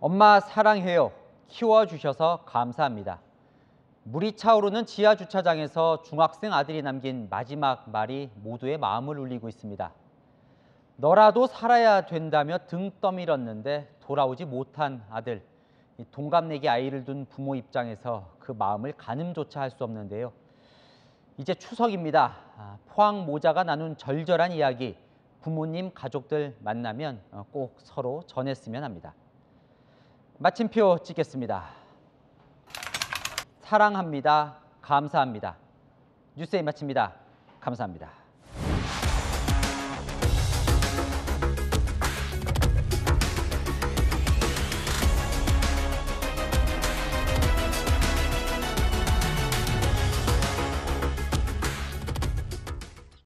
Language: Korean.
엄마 사랑해요. 키워주셔서 감사합니다. 물이 차오르는 지하 주차장에서 중학생 아들이 남긴 마지막 말이 모두의 마음을 울리고 있습니다. 너라도 살아야 된다며 등 떠밀었는데 돌아오지 못한 아들. 이 동갑내기 아이를 둔 부모 입장에서 그 마음을 가늠조차 할 수 없는데요. 이제 추석입니다. 아, 포항 모자가 나눈 절절한 이야기 부모님 가족들 만나면 어, 꼭 서로 전했으면 합니다. 마침표 찍겠습니다. 사랑합니다. 감사합니다. 뉴스에 마칩니다. 감사합니다.